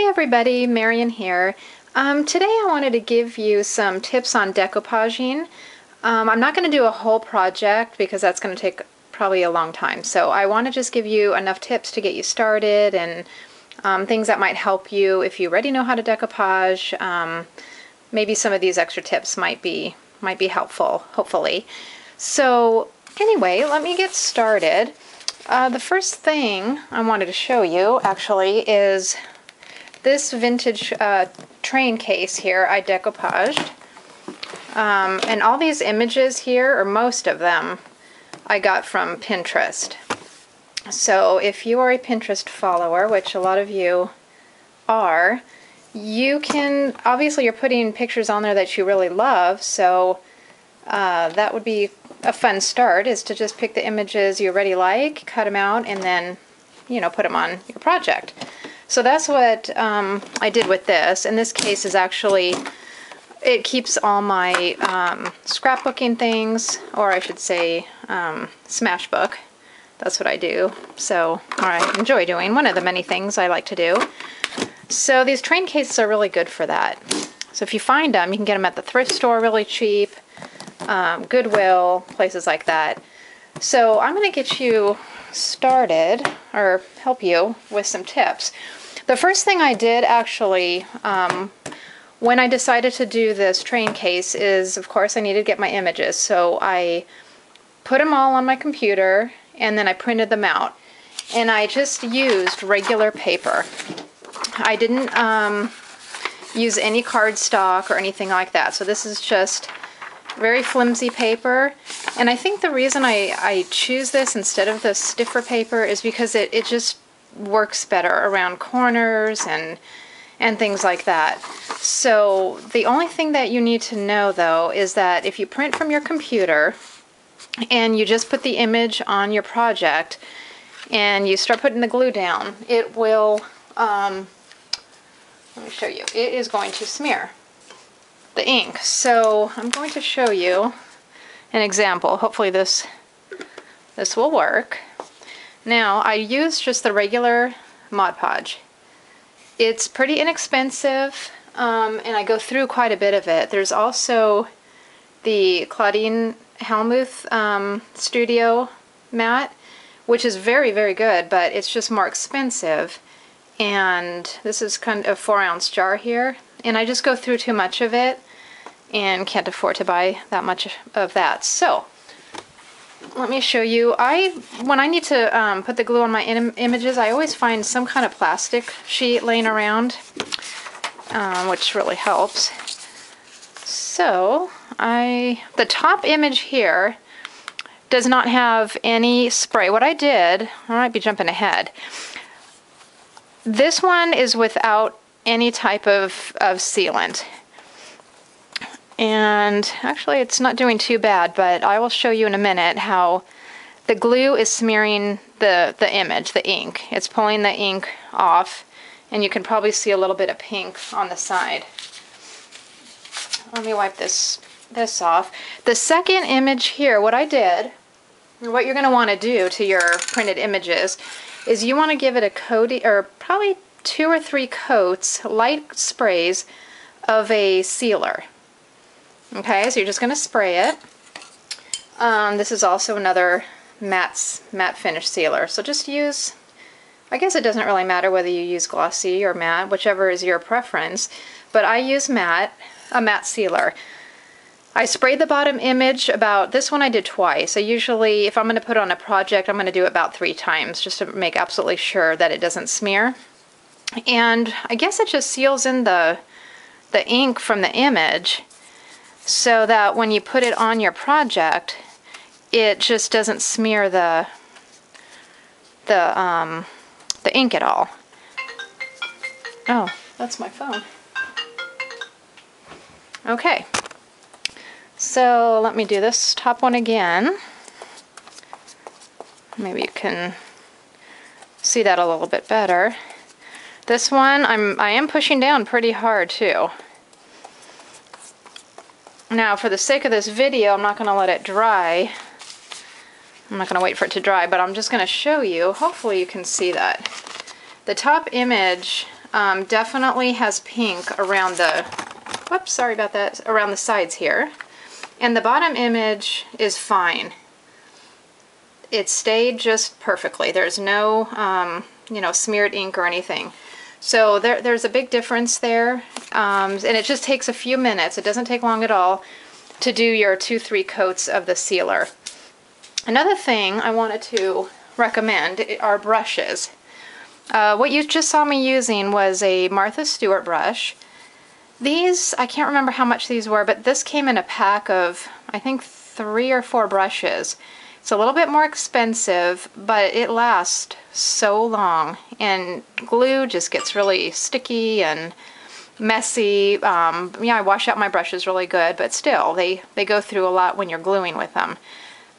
Hey everybody, Marion here. Um, today I wanted to give you some tips on decoupaging. Um, I'm not going to do a whole project because that's going to take probably a long time. So I want to just give you enough tips to get you started and um, things that might help you if you already know how to decoupage. Um, maybe some of these extra tips might be might be helpful, hopefully. So anyway, let me get started. Uh, the first thing I wanted to show you actually is this vintage uh, train case here I decoupaged. Um, and all these images here, or most of them, I got from Pinterest. So if you are a Pinterest follower, which a lot of you are, you can, obviously you're putting pictures on there that you really love, so uh, that would be a fun start is to just pick the images you already like, cut them out, and then, you know, put them on your project. So that's what um, I did with this. And this case is actually, it keeps all my um, scrapbooking things, or I should say um, Smashbook. That's what I do. So, or I enjoy doing. One of the many things I like to do. So these train cases are really good for that. So if you find them, you can get them at the thrift store really cheap um, Goodwill, places like that. So I'm going to get you started or help you with some tips. The first thing I did actually um, when I decided to do this train case is of course I needed to get my images so I put them all on my computer and then I printed them out and I just used regular paper. I didn't um, use any cardstock or anything like that so this is just very flimsy paper. And I think the reason I, I choose this instead of the stiffer paper is because it, it just works better around corners and and things like that. So the only thing that you need to know though is that if you print from your computer and you just put the image on your project and you start putting the glue down, it will, um, let me show you, it is going to smear the ink. So I'm going to show you an example. Hopefully this this will work. Now I use just the regular Mod Podge. It's pretty inexpensive um, and I go through quite a bit of it. There's also the Claudine Hellmuth um, Studio mat which is very very good but it's just more expensive and this is kind of a four ounce jar here and I just go through too much of it and can't afford to buy that much of that. So let me show you. I When I need to um, put the glue on my Im images, I always find some kind of plastic sheet laying around, um, which really helps. So I the top image here does not have any spray. What I did, I might be jumping ahead. This one is without any type of, of sealant. And actually it's not doing too bad, but I will show you in a minute how the glue is smearing the, the image, the ink. It's pulling the ink off and you can probably see a little bit of pink on the side. Let me wipe this, this off. The second image here, what I did, what you're going to want to do to your printed images is you want to give it a coat, or probably two or three coats, light sprays of a sealer. Okay, so you're just going to spray it. Um, this is also another matte, matte finish sealer. So just use, I guess it doesn't really matter whether you use glossy or matte, whichever is your preference. But I use matte, a matte sealer. I sprayed the bottom image about, this one I did twice. I usually, if I'm going to put on a project, I'm going to do it about three times just to make absolutely sure that it doesn't smear. And I guess it just seals in the, the ink from the image so that when you put it on your project, it just doesn't smear the, the, um, the ink at all. Oh, that's my phone. Okay, so let me do this top one again. Maybe you can see that a little bit better. This one, I'm, I am pushing down pretty hard too. Now, for the sake of this video, I'm not going to let it dry. I'm not going to wait for it to dry, but I'm just going to show you. Hopefully you can see that. The top image um, definitely has pink around the, whoops, sorry about that, around the sides here. And the bottom image is fine. It stayed just perfectly. There's no, um, you know, smeared ink or anything. So there, there's a big difference there. Um, and it just takes a few minutes. It doesn't take long at all to do your two, three coats of the sealer. Another thing I wanted to recommend are brushes. Uh, what you just saw me using was a Martha Stewart brush. These, I can't remember how much these were, but this came in a pack of, I think, three or four brushes. It's a little bit more expensive, but it lasts so long. And glue just gets really sticky and messy. Um, yeah, I wash out my brushes really good, but still, they, they go through a lot when you're gluing with them.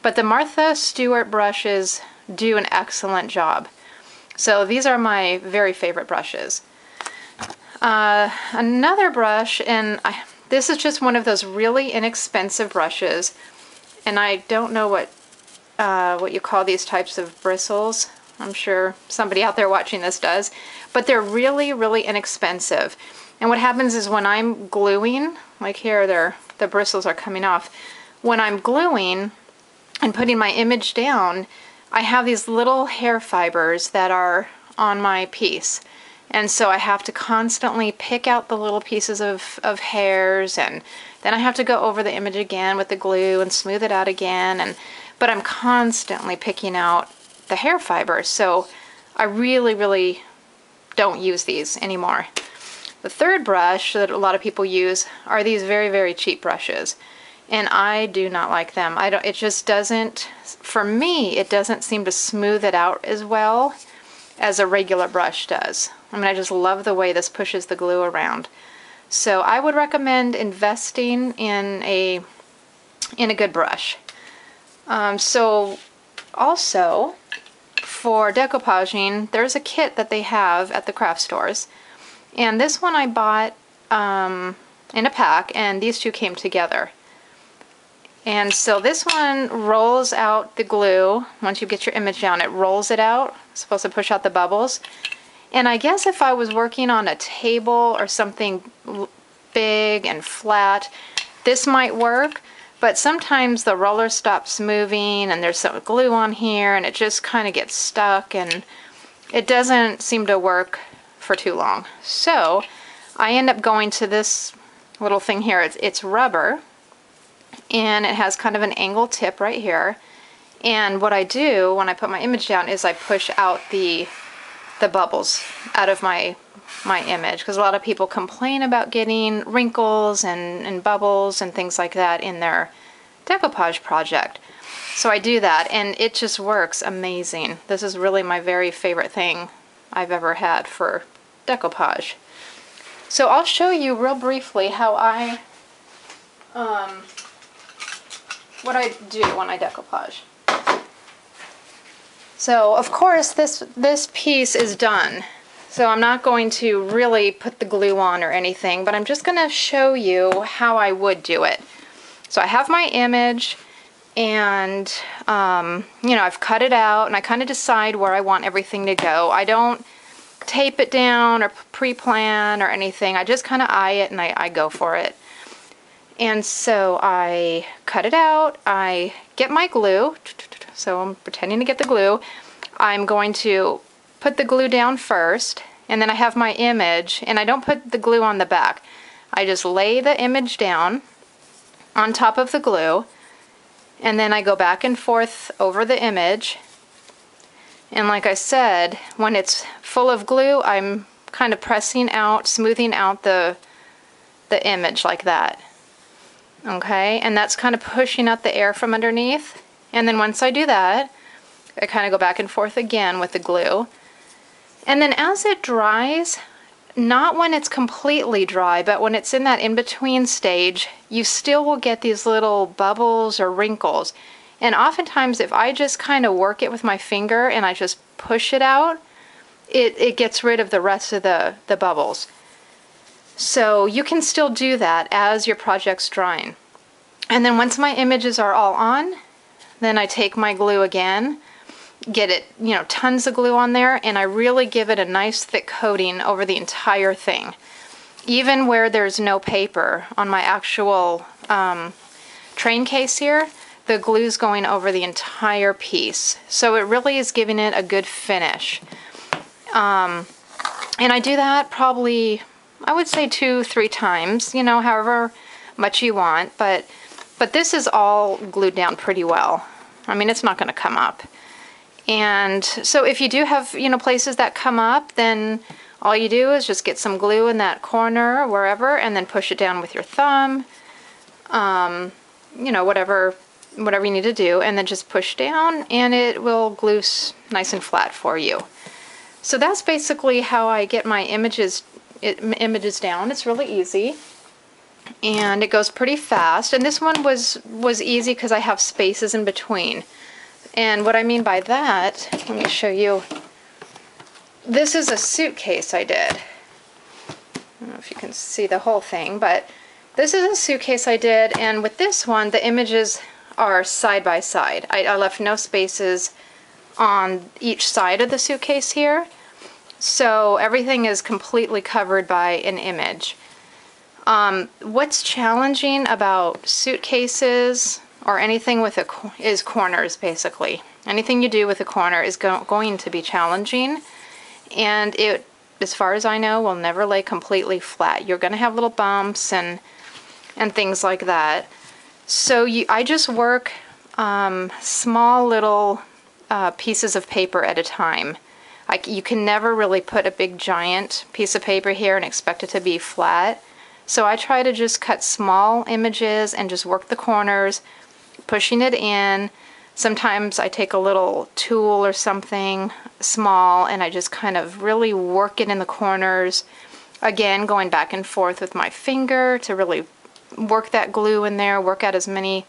But the Martha Stewart brushes do an excellent job. So these are my very favorite brushes. Uh, another brush, and I, this is just one of those really inexpensive brushes, and I don't know what uh, what you call these types of bristles. I'm sure somebody out there watching this does, but they're really, really inexpensive. And what happens is when I'm gluing, like here, they're, the bristles are coming off. When I'm gluing and putting my image down, I have these little hair fibers that are on my piece. And so I have to constantly pick out the little pieces of, of hairs and then I have to go over the image again with the glue and smooth it out again. And But I'm constantly picking out the hair fibers. So I really, really don't use these anymore. The third brush that a lot of people use are these very, very cheap brushes. And I do not like them. I don't, it just doesn't, for me, it doesn't seem to smooth it out as well as a regular brush does. I mean, I just love the way this pushes the glue around. So I would recommend investing in a, in a good brush. Um, so also, for decoupaging, there's a kit that they have at the craft stores and this one I bought um, in a pack, and these two came together. And so this one rolls out the glue. Once you get your image down, it rolls it out. It's supposed to push out the bubbles. And I guess if I was working on a table or something big and flat, this might work. But sometimes the roller stops moving and there's some glue on here and it just kind of gets stuck and it doesn't seem to work for too long. So I end up going to this little thing here. It's, it's rubber and it has kind of an angle tip right here. And what I do when I put my image down is I push out the the bubbles out of my my image because a lot of people complain about getting wrinkles and, and bubbles and things like that in their decoupage project. So I do that and it just works amazing. This is really my very favorite thing I've ever had for decoupage. So I'll show you real briefly how I, um, what I do when I decoupage. So of course this, this piece is done. So I'm not going to really put the glue on or anything, but I'm just going to show you how I would do it. So I have my image and um, you know I've cut it out and I kind of decide where I want everything to go. I don't tape it down or pre-plan or anything. I just kind of eye it and I, I go for it. And so I cut it out, I get my glue, so I'm pretending to get the glue. I'm going to put the glue down first, and then I have my image, and I don't put the glue on the back. I just lay the image down on top of the glue, and then I go back and forth over the image, and like I said, when it's full of glue, I'm kind of pressing out, smoothing out the, the image like that. Okay, and that's kind of pushing out the air from underneath. And then once I do that, I kind of go back and forth again with the glue. And then as it dries, not when it's completely dry, but when it's in that in-between stage, you still will get these little bubbles or wrinkles. And oftentimes if I just kind of work it with my finger and I just push it out, it, it gets rid of the rest of the, the bubbles. So you can still do that as your project's drying. And then once my images are all on, then I take my glue again get it, you know, tons of glue on there, and I really give it a nice thick coating over the entire thing. Even where there's no paper on my actual um, train case here, the glue's going over the entire piece. So it really is giving it a good finish. Um, and I do that probably, I would say two, three times, you know, however much you want, but, but this is all glued down pretty well. I mean, it's not gonna come up. And so if you do have, you know, places that come up, then all you do is just get some glue in that corner, wherever, and then push it down with your thumb. Um, you know, whatever, whatever you need to do, and then just push down, and it will glue nice and flat for you. So that's basically how I get my images it, images down. It's really easy. And it goes pretty fast. And this one was, was easy because I have spaces in between. And what I mean by that, let me show you. This is a suitcase I did. I don't know if you can see the whole thing, but this is a suitcase I did, and with this one, the images are side by side. I, I left no spaces on each side of the suitcase here, so everything is completely covered by an image. Um, what's challenging about suitcases or anything with a is corners basically. Anything you do with a corner is go going to be challenging and it as far as I know will never lay completely flat. You're going to have little bumps and and things like that. So you, I just work um, small little uh, pieces of paper at a time. I, you can never really put a big giant piece of paper here and expect it to be flat. So I try to just cut small images and just work the corners, pushing it in. Sometimes I take a little tool or something small and I just kind of really work it in the corners. Again, going back and forth with my finger to really work that glue in there, work out as many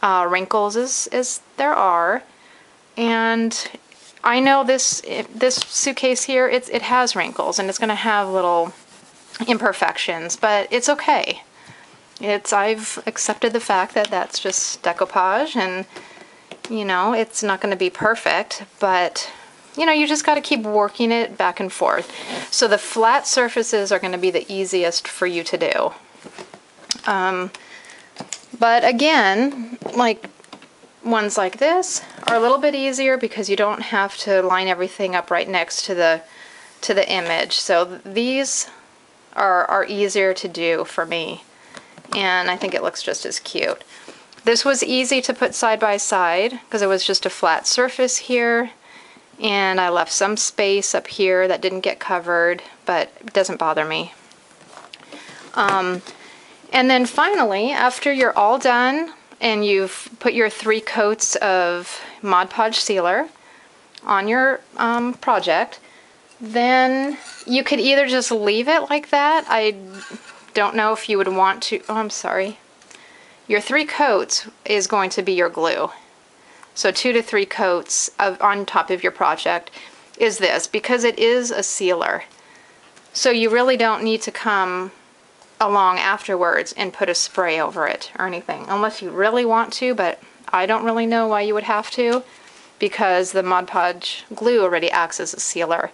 uh, wrinkles as, as there are. And I know this this suitcase here, it's, it has wrinkles and it's going to have little imperfections, but it's okay. It's I've accepted the fact that that's just decoupage and you know, it's not going to be perfect, but you know, you just got to keep working it back and forth. So the flat surfaces are going to be the easiest for you to do. Um, but again, like ones like this are a little bit easier because you don't have to line everything up right next to the to the image. So these are, are easier to do for me and I think it looks just as cute. This was easy to put side by side because it was just a flat surface here and I left some space up here that didn't get covered but it doesn't bother me. Um, and then finally, after you're all done and you've put your three coats of Mod Podge sealer on your um, project, then you could either just leave it like that. I don't know if you would want to, oh, I'm sorry. Your three coats is going to be your glue. So two to three coats of, on top of your project is this because it is a sealer. So you really don't need to come along afterwards and put a spray over it or anything, unless you really want to, but I don't really know why you would have to because the Mod Podge glue already acts as a sealer.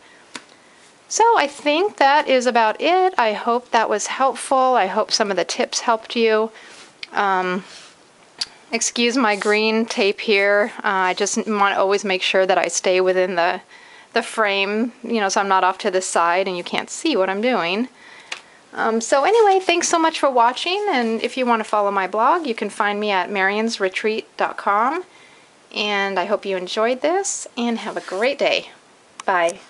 So I think that is about it. I hope that was helpful. I hope some of the tips helped you. Um, excuse my green tape here. Uh, I just want to always make sure that I stay within the, the frame, you know, so I'm not off to the side and you can't see what I'm doing. Um, so anyway, thanks so much for watching, and if you want to follow my blog, you can find me at marionsretreat.com. And I hope you enjoyed this, and have a great day. Bye.